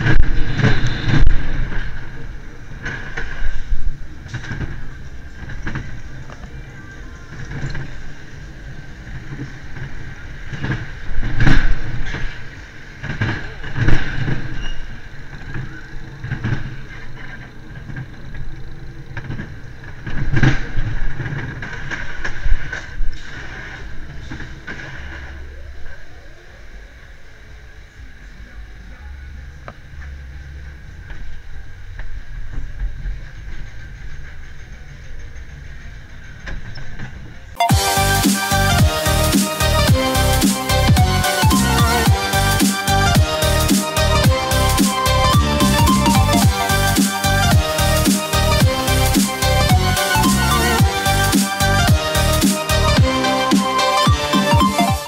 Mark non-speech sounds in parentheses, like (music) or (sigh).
you (laughs)